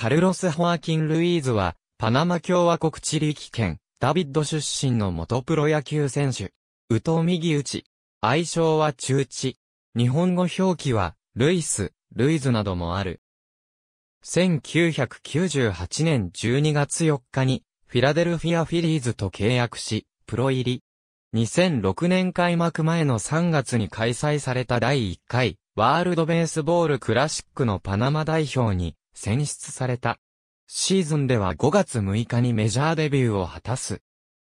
カルロス・ホアキン・ルイーズは、パナマ共和国チリキ県、ダビッド出身の元プロ野球選手。宇藤右打ち。愛称は中地。日本語表記は、ルイス、ルイズなどもある。1998年12月4日に、フィラデルフィアフィリーズと契約し、プロ入り。2006年開幕前の3月に開催された第1回、ワールドベースボールクラシックのパナマ代表に選出された。シーズンでは5月6日にメジャーデビューを果たす。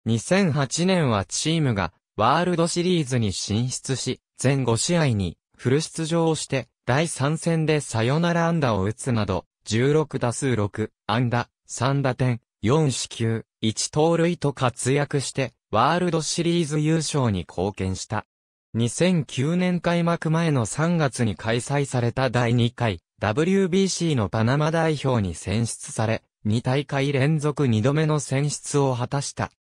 2008年はチームがワールドシリーズに進出し、全5試合にフル出場をして、第3戦でサヨナラ安打を打つなど、16打数6安打、3打点、4四球、1盗塁と活躍して、ワールドシリーズ優勝に貢献した。2009年開幕前の3月に開催された第2回 WBC のパナマ代表に選出され、2大会連続2度目の選出を果たした。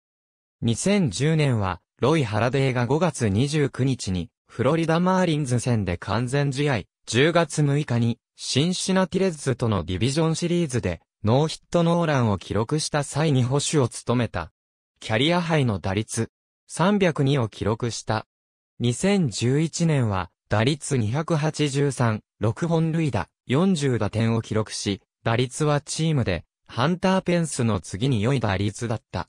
2010年は、ロイ・ハラデーが5月29日に、フロリダマーリンズ戦で完全試合、10月6日に、シンシナティレッズとのディビジョンシリーズで、ノーヒットノーランを記録した際に保守を務めた。キャリアハイの打率、302を記録した。2011年は、打率283、6本塁打、40打点を記録し、打率はチームで、ハンターペンスの次に良い打率だった。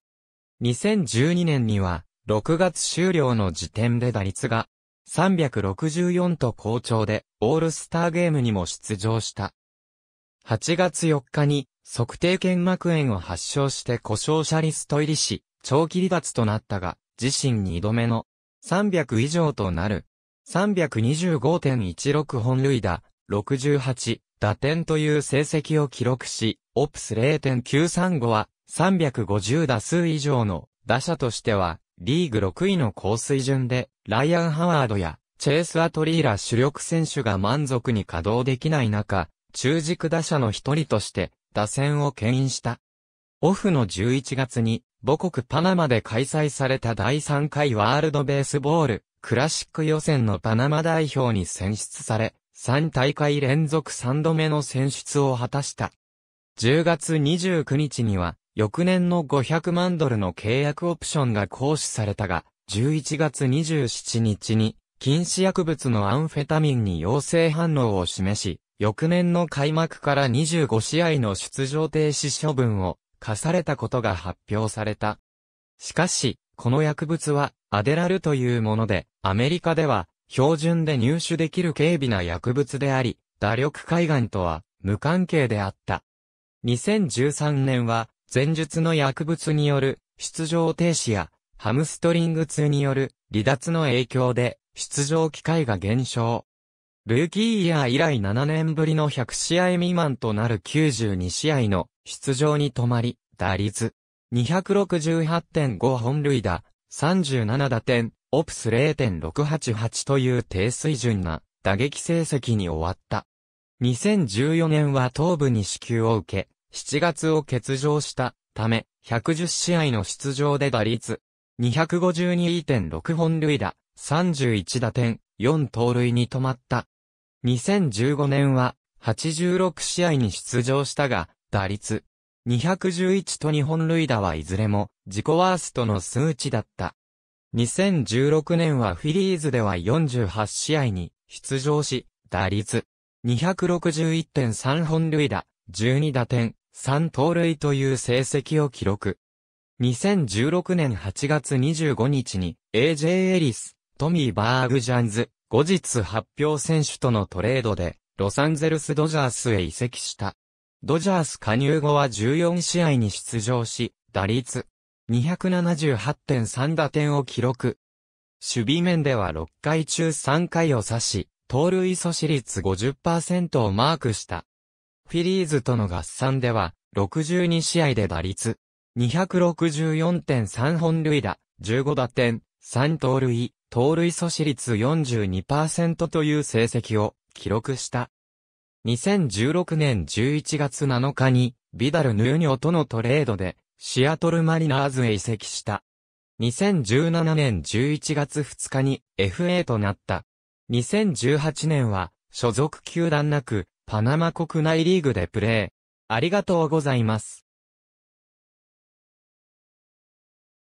2012年には、6月終了の時点で打率が、364と好調で、オールスターゲームにも出場した。8月4日に、測定腱膜炎を発症して故障者リスト入りし、長期離脱となったが、自身2度目の300以上となる325.16本塁打、68打点という成績を記録し、オプス0.935は350打数以上の打者としては、リーグ6位の高水準で、ライアン・ハワードやチェイス・アトリーラ主力選手が満足に稼働できない中、中軸打者の一人として打線を牽引した。オフの11月に母国パナマで開催された第3回ワールドベースボールクラシック予選のパナマ代表に選出され、3大会連続3度目の選出を果たした。10月29日には、翌年の500万ドルの契約オプションが行使されたが、11月27日に、禁止薬物のアンフェタミンに陽性反応を示し、翌年の開幕から25試合の出場停止処分を課されたことが発表された。しかし、この薬物はアデラルというもので、アメリカでは標準で入手できる軽微な薬物であり、打力海岸とは無関係であった。2013年は前述の薬物による出場停止やハムストリング痛による離脱の影響で出場機会が減少。ルーキーイヤー以来7年ぶりの100試合未満となる92試合の出場に止まり、打率268.5本塁打、37打点、オプス0.688という低水準な打撃成績に終わった。2014年は頭部に支給を受け、7月を欠場したため、110試合の出場で打率252.6本塁打、31打点、4盗塁に止まった。2015年は86試合に出場したが、打率211と日本塁打はいずれも自己ワーストの数値だった。2016年はフィリーズでは48試合に出場し、打率261.3本塁打、12打点、3盗塁という成績を記録。2016年8月25日に AJ エリス、トミー・バーグジャンズ、後日発表選手とのトレードでロサンゼルスドジャースへ移籍した。ドジャース加入後は14試合に出場し、打率278.3打点を記録。守備面では6回中3回を指し、盗塁阻止率50%をマークした。フィリーズとの合算では、62試合で打率264.3本塁打、15打点、3盗塁、盗塁阻止率42%という成績を記録した。2016年11月7日に、ビダル・ヌーニョとのトレードで、シアトルマリナーズへ移籍した。2017年11月2日に FA となった。2018年は所属球団なくパナマ国内リーグでプレー。ありがとうございます。